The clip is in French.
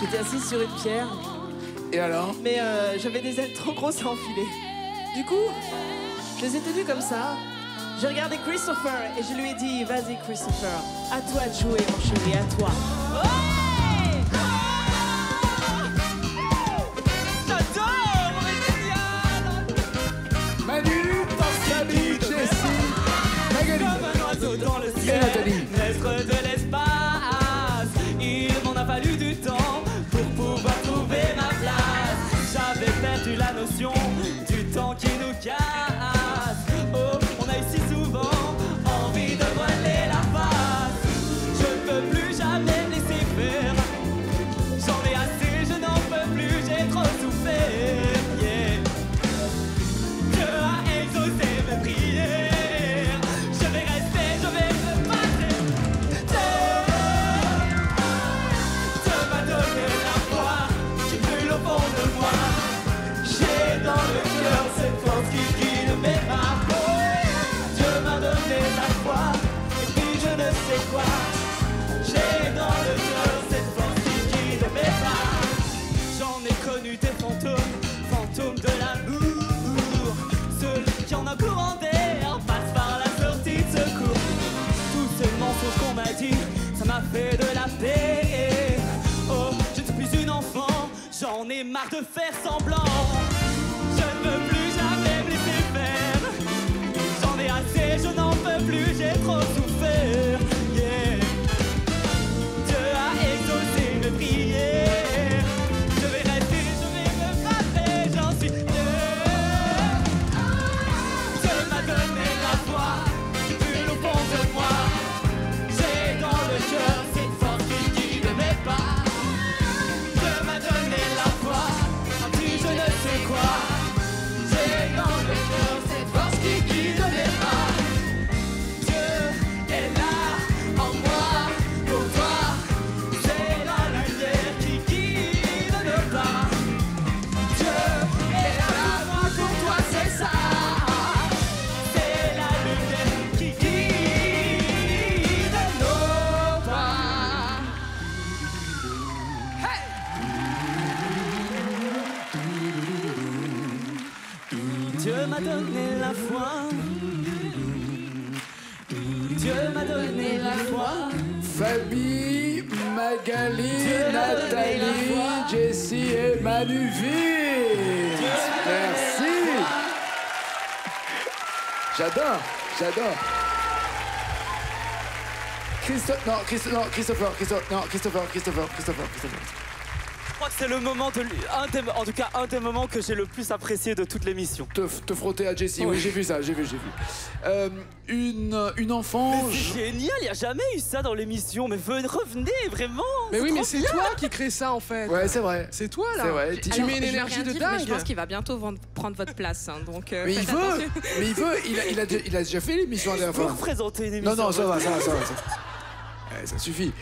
J'étais assise sur une pierre, Et alors mais euh, j'avais des ailes trop grosses à enfiler. Du coup, je les ai tenues comme ça. J'ai regardé Christopher et je lui ai dit Vas-y, Christopher, à toi de jouer, mon chéri, à toi. Yeah. De la paix. Oh, je ne suis plus une enfant, j'en ai marre de faire semblant. Dieu m'a donné la foi. Dieu m'a donné la foi. Famille, Magali, Nathalie. Jessie et Manuville. Merci. J'adore, j'adore. Christophe, non, Christophe, non, Christopher, Christophe, non, Christopher, Christopher, Christopher, Christopher. Je crois que c'est le moment de, un des, en tout cas un des moments que j'ai le plus apprécié de toute l'émission. Te, te frotter à Jessie, oui, j'ai vu ça, j'ai vu, j'ai vu. Euh, une, une enfant. je- C'est génial, il n'y a jamais eu ça dans l'émission, mais venez, revenez vraiment. Mais oui, mais c'est toi qui crée ça en fait. Ouais, c'est vrai. C'est toi là. Vrai. Tu Alors, mets une énergie de dire, mais dingue. je pense qu'il va bientôt vendre- prendre votre place. hein, donc, euh, Mais il veut, mais il veut, il a, il a, déjà- il a déjà fait l'émission la dernière Vous fois. représentez une Non, émission. non, ça va, ça va, ça va. Ça, Ouais, ça suffit.